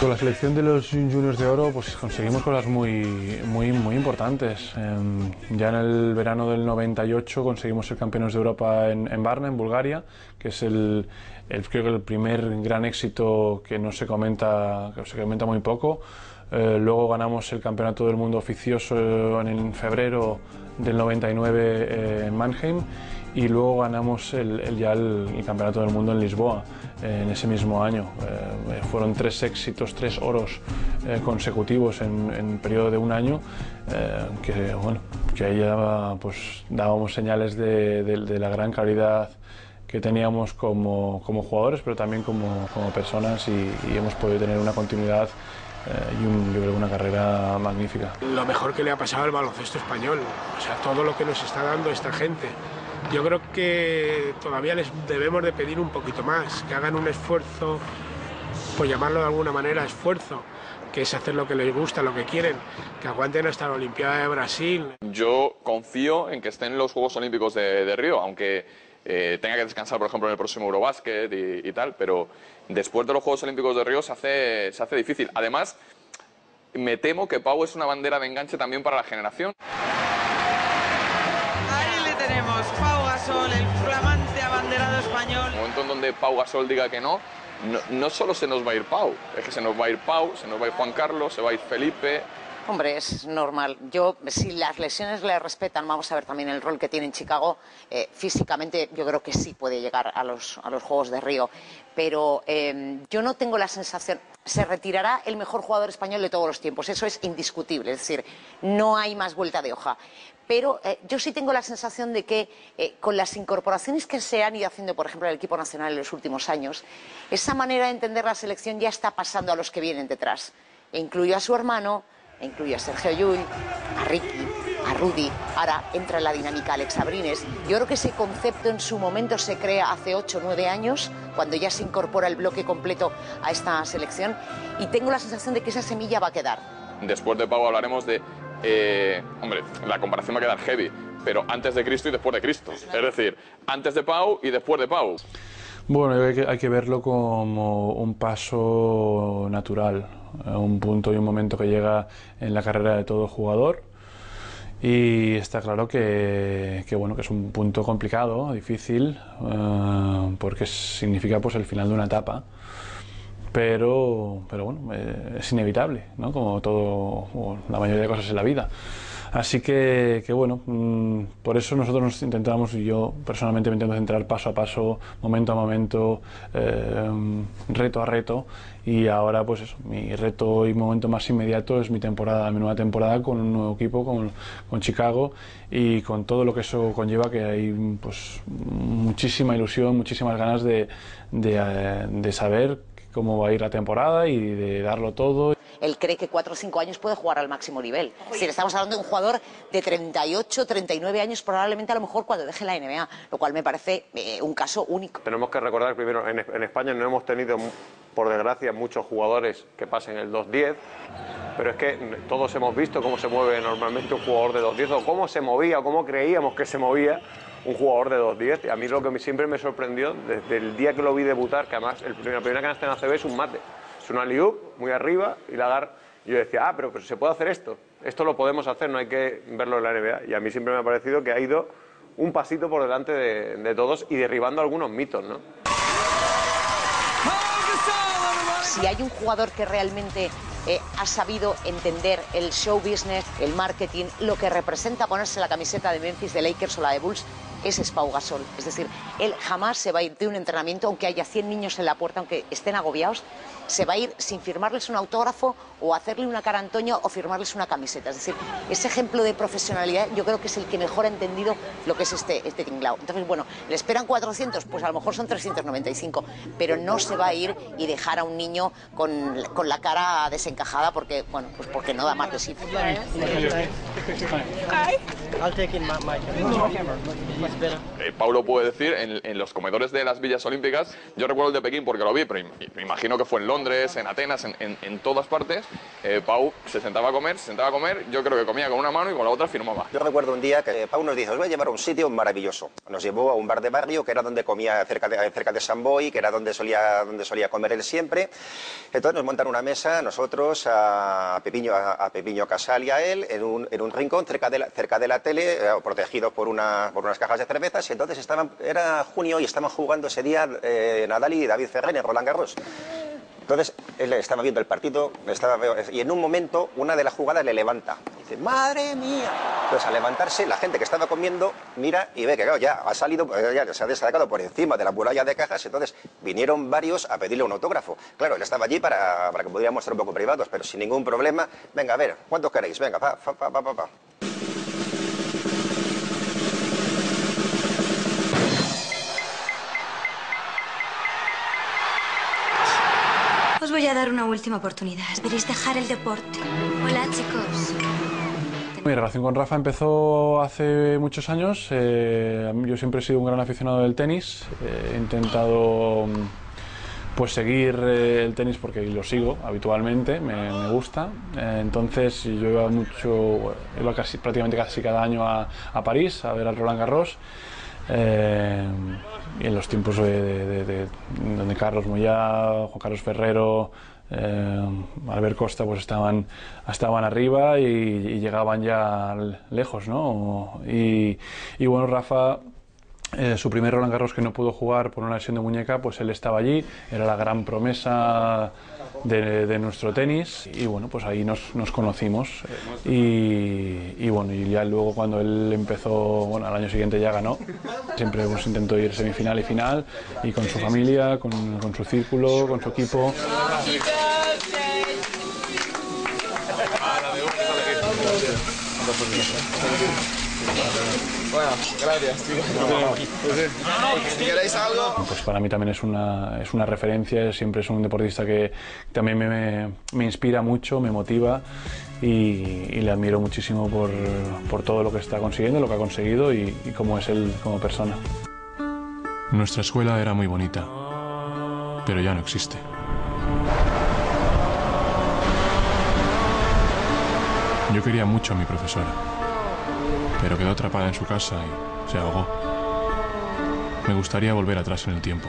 Con la selección de los juniors de oro pues conseguimos cosas muy, muy, muy importantes. Em, ya en el verano del 98 conseguimos ser campeones de Europa en, en Varna, en Bulgaria, que es el, el, creo que el primer gran éxito que no se comenta, que se comenta muy poco. Eh, luego ganamos el campeonato del mundo oficioso en febrero del 99 eh, en Mannheim y luego ganamos el, ya el, campeonato del mundo en Lisboa eh, en ese mismo año. fueron tres éxitos, tres oros consecutivos en, en periodo de un año que, bueno, que ahí ya pues, dábamos señales de, de, la gran calidad que teníamos como, como jugadores, pero también como, como personas y, y hemos podido tener una continuidad eh, y un, yo creo una carrera magnífica. Lo mejor que le ha pasado al baloncesto español, o sea, todo lo que nos está dando esta gente. Yo creo que todavía les debemos de pedir un poquito más, que hagan un esfuerzo, por llamarlo de alguna manera esfuerzo, que es hacer lo que les gusta, lo que quieren, que aguanten hasta la Olimpiada de Brasil. Yo confío en que estén los Juegos Olímpicos de, Río, aunque eh, tenga que descansar, por ejemplo, en el próximo Eurobásquet y, y, tal, pero después de los Juegos Olímpicos de Río se hace, se hace difícil. Además, me temo que Pau es una bandera de enganche también para la generación. Pau Gasol diga que no, no, solo se nos va a ir Pau, es que se nos va a ir Pau, se nos va a ir Juan Carlos, se va a ir Felipe, Hombre, es normal. Yo, si las lesiones le respetan, vamos a ver también el rol que tiene en Chicago. Eh, físicamente, yo creo que sí puede llegar a los, a los Juegos de Río. Pero eh, yo no tengo la sensación. Se retirará el mejor jugador español de todos los tiempos. Eso es indiscutible. Es decir, no hay más vuelta de hoja. Pero eh, yo sí tengo la sensación de que eh, con las incorporaciones que se han ido haciendo, por ejemplo, en el equipo nacional en los últimos años, esa manera de entender la selección ya está pasando a los que vienen detrás. E incluyo a su hermano incluye a Sergio Llull, a Ricky, a Rudy, ahora entra en la dinámica Alex Abrines. Yo creo que ese concepto en su momento se crea hace 8 o 9 años, cuando ya se incorpora el bloque completo a esta selección, y tengo la sensación de que esa semilla va a quedar. Después de Pau hablaremos de, eh, hombre, la comparación va a quedar heavy, pero antes de Cristo y después de Cristo. Es decir, antes de Pau y después de Pau. Bueno, hay que, hay que verlo como un paso natural, un punto y un momento que llega en la carrera de todo jugador. Y está claro que, que bueno, que es un punto complicado, difícil, uh, porque significa pues el final de una etapa. Pero, pero bueno, eh, es inevitable, ¿no? como todo, como la mayoría de cosas en la vida. Así que, que bueno, mmm, por eso nosotros nos intentamos, y yo personalmente me intento centrar paso a paso, momento a momento, eh, reto a reto, y ahora pues eso, mi reto y momento más inmediato es mi temporada, mi nueva temporada con un nuevo equipo, con, con Chicago, y con todo lo que eso conlleva, que hay pues muchísima ilusión, muchísimas ganas de, de, eh, de saber cómo va a ir la temporada y de darlo todo. Él cree que 4 o 5 años puede jugar al máximo nivel. Si le estamos hablando de un jugador de 38, 39 años, probablemente a lo mejor cuando deje la NBA, lo cual me parece eh, un caso único. Tenemos que recordar primero, en, en España no hemos tenido, por desgracia, muchos jugadores que pasen el 2-10, pero es que todos hemos visto cómo se mueve normalmente un jugador de 2-10 o cómo se movía o cómo creíamos que se movía un jugador de 2-10. A mí lo que siempre me sorprendió, desde el día que lo vi debutar, que además el, la primera canasta en ACB es un mate, es una liup muy arriba y la dar. Yo decía, ah, pero, pero se puede hacer esto, esto lo podemos hacer, no hay que verlo en la NBA. Y a mí siempre me ha parecido que ha ido un pasito por delante de, de todos y derribando algunos mitos, ¿no? Si hay un jugador que realmente eh, ha sabido entender el show business, el marketing, lo que representa ponerse la camiseta de Memphis, de Lakers o la de Bulls, ese es Gasol. Es decir, él jamás se va a ir de un entrenamiento, aunque haya 100 niños en la puerta, aunque estén agobiados, se va a ir sin firmarles un autógrafo o hacerle una cara a Antonio o firmarles una camiseta. Es decir, ese ejemplo de profesionalidad yo creo que es el que mejor ha entendido lo que es este, este tinglao. Entonces, bueno, ¿le esperan 400? Pues a lo mejor son 395, pero no se va a ir y dejar a un niño con, con la cara desencajada porque, bueno, pues porque no da más de sí. Eh, Paulo puede decir en en, en los comedores de las villas olímpicas, yo recuerdo el de Pekín porque lo vi, pero me imagino que fue en Londres, en Atenas, en, en- en todas partes, eh, Pau se sentaba a comer, se sentaba a comer, yo creo que comía con una mano y con la otra firmaba. Yo recuerdo un día que Pau nos dijo, os voy a llevar a un sitio maravilloso. Nos llevó a un bar de barrio que era donde comía cerca de, cerca de San Boy, que era donde solía, donde solía comer él siempre. Entonces nos montan una mesa, nosotros, a Pepiño, a, a Pepiño Casal y a él, en un, en un rincón cerca de la, cerca de la tele, eh, protegidos por, una, por unas cajas de cervezas. Y entonces estaban, era junio y estaban jugando ese día eh, Nadal y David Ferrer en Roland Garros. Entonces él estaba viendo el partido y en un momento una de las jugadas le levanta. Dice, ¡madre mía! Entonces al levantarse, la gente que estaba comiendo mira y ve que ya ha salido, ya se ha destacado por encima de la muralla de cajas. Entonces vinieron varios a pedirle un autógrafo. Claro, él estaba allí para, para que pudiéramos ser un poco privados, pero sin ningún problema. Venga, a ver, ¿cuántos queréis? Venga, pa, pa, pa, pa, pa, voy a dar una última oportunidad. Deberéis dejar el deporte. Hola, chicos. Mi relación con Rafa empezó hace muchos años. eh, yo siempre he sido un gran aficionado del tenis. eh, he intentado mm, pues seguir eh, el tenis porque lo sigo habitualmente, me, me gusta. Eh, entonces yo iba mucho, iba casi, prácticamente casi cada año a, a París a ver al Roland Garros. Eh, y en los tiempos de, de- de- de- donde Carlos Moyá, Juan Carlos Ferrero, eh, Albert Costa pues estaban, estaban arriba y, llegaban ya lejos, ¿no? Y bueno, Rafa, eh, su primer Roland Garros que no pudo jugar por una lesión de muñeca, pues él estaba allí, era la gran promesa de, de nuestro tenis y bueno, pues ahí nos, nos conocimos y, y bueno, y ya luego cuando él empezó, bueno, al año siguiente ya ganó, siempre pues intentó ir semifinal y final y con su familia, con, con su círculo, con su equipo. Bueno, gracias, chicos. Si queréis algo. Pues para mí también es una, es una referencia, siempre es un deportista que también me, me- me inspira mucho, me motiva y, y le admiro muchísimo por, por todo lo que está consiguiendo, lo que ha conseguido y, y cómo es él como persona. Nuestra escuela era muy bonita, pero ya no existe. Yo quería mucho a mi profesora, pero quedó atrapada en su casa y se ahogó. Me gustaría volver atrás en el tiempo,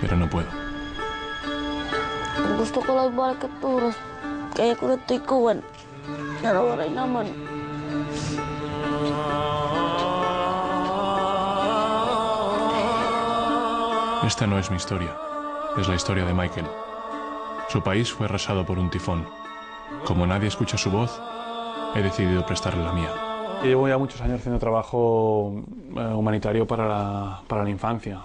pero no puedo. Gusto lang balik at turas. Kaya ko na ito'y kuwan. Narawaray naman. Esta no es mi historia, es la historia de Michael. Su país fue arrasado por un tifón. Como nadie escucha su voz, he decidido prestarle la mía. Llevo ya muchos años haciendo trabajo eh, humanitario para la, para la infancia.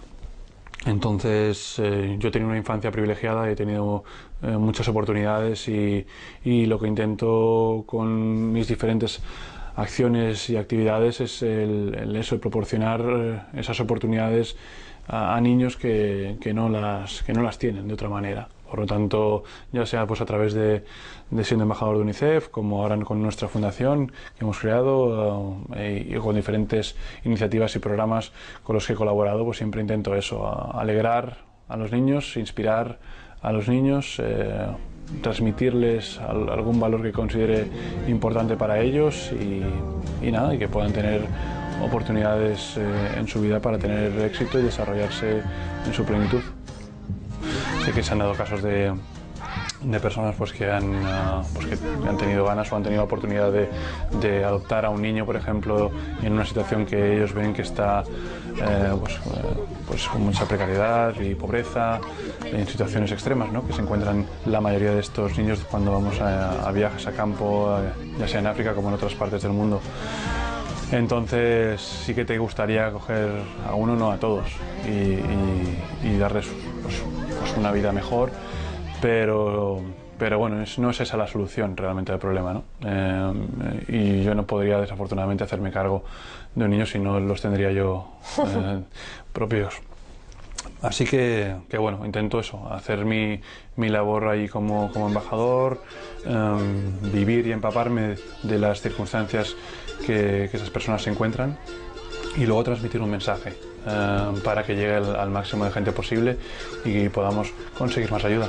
Entonces, eh, yo he tenido una infancia privilegiada, he tenido eh, muchas oportunidades y, y lo que intento con mis diferentes acciones y actividades es el, el eso, proporcionar eh, esas oportunidades a, a niños que, que no las, que no las tienen de otra manera. Por lo tanto, ya sea pues a través de, siendo embajador de UNICEF, como ahora con nuestra fundación que hemos creado eh, y con diferentes iniciativas y programas con los que he colaborado, pues siempre intento eso, alegrar a los niños, inspirar a los niños, eh, transmitirles al- algún valor que considere importante para ellos y, nada, y que puedan tener oportunidades eh, en su vida para tener éxito y desarrollarse en su plenitud. Sé que se han dado casos de, de personas pues, que, han, ah, pues, que han tenido ganas o han tenido oportunidad de, de adoptar a un niño, por ejemplo, en una situación que ellos ven que está eh, pues, eh, pues, con mucha precariedad y pobreza, en situaciones extremas, ¿no? que se encuentran la mayoría de estos niños cuando vamos a, viajes a campo, eh, ya sea en África como en otras partes del mundo. Entonces sí que te gustaría coger a uno, no a todos, y, darles pues, una vida mejor, pero, pero bueno, es- no es esa la solución realmente del problema. ¿no? Eh, y yo no podría desafortunadamente hacerme cargo de un niño si no los tendría yo eh, propios. Así que, que bueno, intento eso, hacer mi, mi labor ahí como, como embajador, em, vivir y empaparme de las circunstancias que, que esas personas se encuentran y luego transmitir un mensaje. Eh, para que llegue al, al máximo de gente posible y podamos conseguir más ayuda.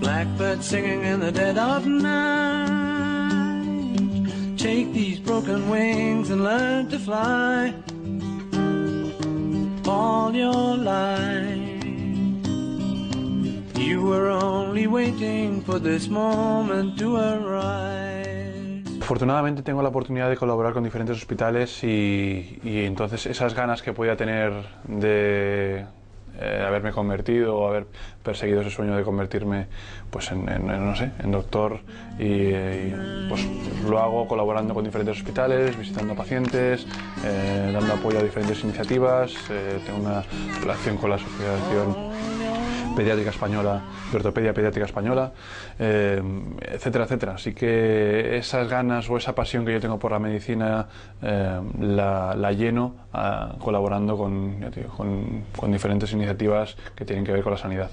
Blackbird singing in the dead of night. Take these broken wings and learn to fly. All your life, you were only waiting for this moment to arrive. Afortunadamente tengo la oportunidad de colaborar con diferentes hospitales y, entonces esas ganas que podía tener de eh, haberme convertido o haber perseguido ese sueño de convertirme pues en, no sé, en doctor y, y, pues lo hago colaborando con diferentes hospitales, visitando pacientes, eh, dando apoyo a diferentes iniciativas, eh, tengo una relación con la Asociación Pediátrica Española, de Ortopedia Pediátrica Española, eh, etcétera, etcétera. Así que esas ganas o esa pasión que yo tengo por la medicina eh, la, lleno ah, colaborando con diferentes iniciativas que tienen que ver con la sanidad.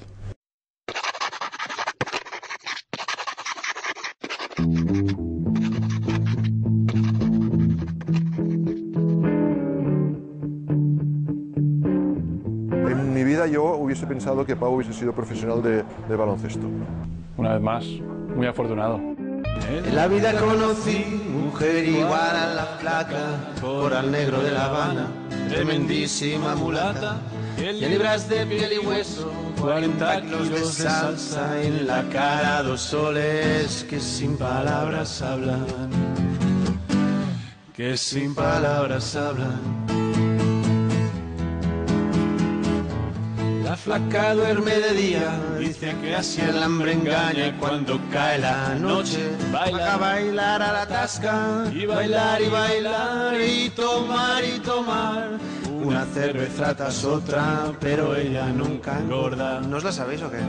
En mi vida yo hubiese pensado que Pau hubiese sido profesional de, de baloncesto. Una vez más, muy afortunado. En la vida conocí mujer igual a la flaca, por al negro de La Habana, tremendísima mulata, cien libras de piel y hueso, 40 kilos de salsa en la cara, dos soles que sin palabras hablan, que sin palabras hablan. Flaca duerme de día, dice que así el hambre engaña y cuando cae la noche baila a bailar a la tasca y bailar y bailar y tomar y tomar una cerveza tras otra, pero ella nunca engorda. ¿No os la sabéis o qué?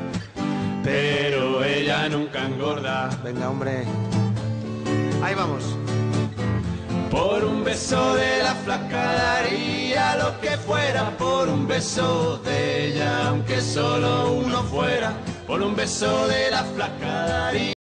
Pero ella nunca engorda. Venga, hombre. Ahí vamos. Por un beso de la flaca daría lo que fuera, por un beso de ella, aunque solo uno fuera, por un beso de la flaca daría.